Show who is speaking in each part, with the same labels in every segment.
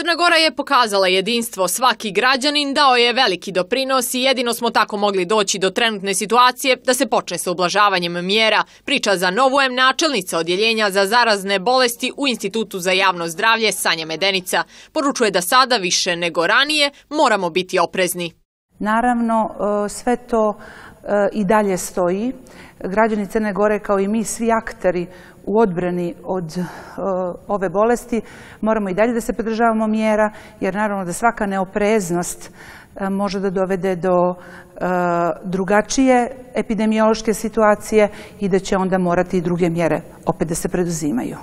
Speaker 1: Crna Gora je pokazala jedinstvo, svaki građanin dao je veliki doprinos i jedino smo tako mogli doći do trenutne situacije da se počne sa ublažavanjem mjera, priča za novujem načelnica odjeljenja za zarazne bolesti u Institutu za javno zdravlje Sanja Medenica. Poručuje da sada više nego ranije moramo biti oprezni.
Speaker 2: Naravno, e, sve to e, i dalje stoji. Građani Crne Gore kao i mi, svi akteri u odbrani od e, ove bolesti, moramo i dalje da se pridržavamo mjera, jer naravno da svaka neopreznost može da dovede do drugačije epidemiološke situacije i da će onda morati i druge mjere opet da se preduzimaju.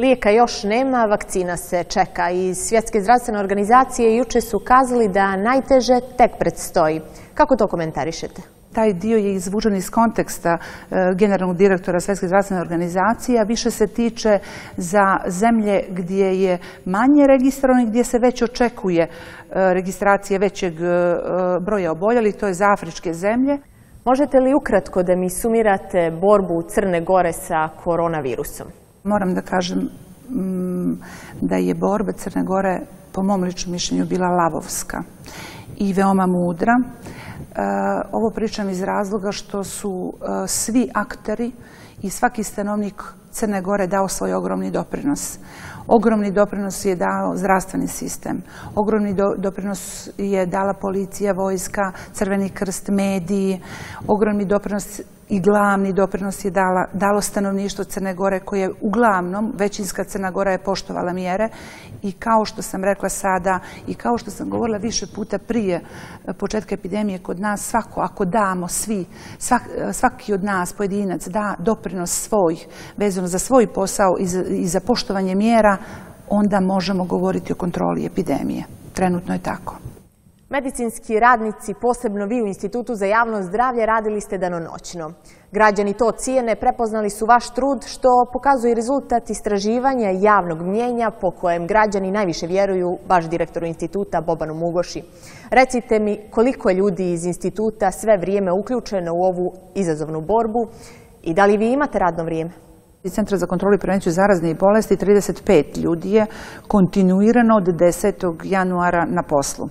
Speaker 3: Lijeka još nema, vakcina se čeka i Svjetske zdravstvene organizacije juče su kazali da najteže tek predstoji. Kako to komentarišete?
Speaker 2: Taj dio je izvučen iz konteksta e, generalnog direktora Svjetske zdravstvene organizacije, a više se tiče za zemlje gdje je manje registrovano i gdje se već očekuje e, registracije većeg e, broja oboljelih, to je za afričke zemlje.
Speaker 3: Možete li ukratko da mi sumirate borbu Crne Gore sa koronavirusom?
Speaker 2: Moram da kažem mm, da je borba Crne Gore po mom ličnom mišljenju bila lavovska i veoma mudra. E, ovo pričam iz razloga što su e, svi akteri i svaki stanovnik Crne Gore dao svoj ogromni doprinos. Ogromni doprinos je dao zdravstveni sistem. Ogromni doprinos je dala policija, vojska, Crveni krst, mediji. Ogromni doprinos i glavni doprinos je dalo stanovništvo Crne Gore koje uglavnom, većinska Crna Gora je poštovala mjere i kao što sam rekla sada i kao što sam govorila više puta prije e, početka epidemije kod nas, svako, ako damo svi, e, svaki od nas, pojedinac, da doprinos svoj, vezano za svoj posao i za poštovanje mjera, onda možemo govoriti o kontroli epidemije. Trenutno je tako.
Speaker 3: Medicinski radnici, posebno vi u Institutu za javno zdravlje, radili ste danonoćno. Građani to cijene, prepoznali su vaš trud, što pokazuje rezultat istraživanja javnog mnjenja po kojem građani najviše vjeruju baš direktoru instituta Bobanu Mugoši. Recite mi koliko je ljudi iz instituta sve vrijeme uključeno u ovu izazovnu borbu i da li vi imate radno vrijeme?
Speaker 2: Iz Centra za kontrolu i prevenciju zaraznih bolesti 35 ljudi je kontinuirano od 10. januara na poslu.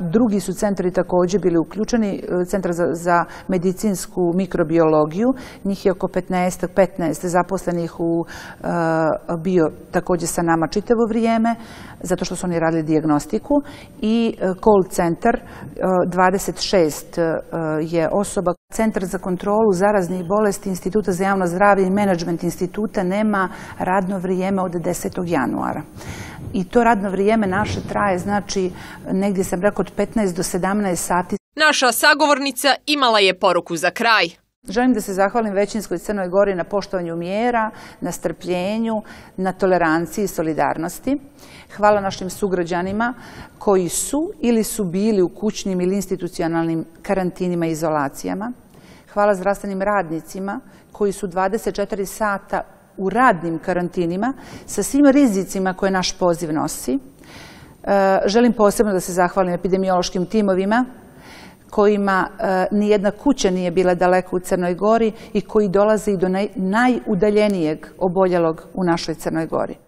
Speaker 2: Drugi su centri također bili uključeni, e, Centar za, medicinsku mikrobiologiju, njih je oko 15, 15 zaposlenih u e, bio također sa nama čitavo vrijeme, zato što su oni radili diagnostiku i e, call centar 26 je osoba. Centar za kontrolu zaraznih bolesti Instituta za javno zdravlje i menadžment instituta nema radno vrijeme od 10. januara i to radno vrijeme naše traje, znači negdje sam rekao od 15 do 17 sati.
Speaker 1: Naša sagovornica imala je poruku za kraj.
Speaker 2: Želim da se zahvalim većinskoj Crnoj Gori na poštovanju mjera, na strpljenju, na toleranciji i solidarnosti. Hvala našim sugrađanima koji su ili su bili u kućnim ili institucionalnim karantinima i izolacijama. Hvala zdravstvenim radnicima koji su 24 sata u radnim karantinima sa svim rizicima koje naš poziv nosi. E, želim posebno da se zahvalim epidemiološkim timovima kojima e, nijedna kuća nije bila daleko u Crnoj Gori i koji dolaze i do najudaljenijeg oboljelog u našoj Crnoj Gori.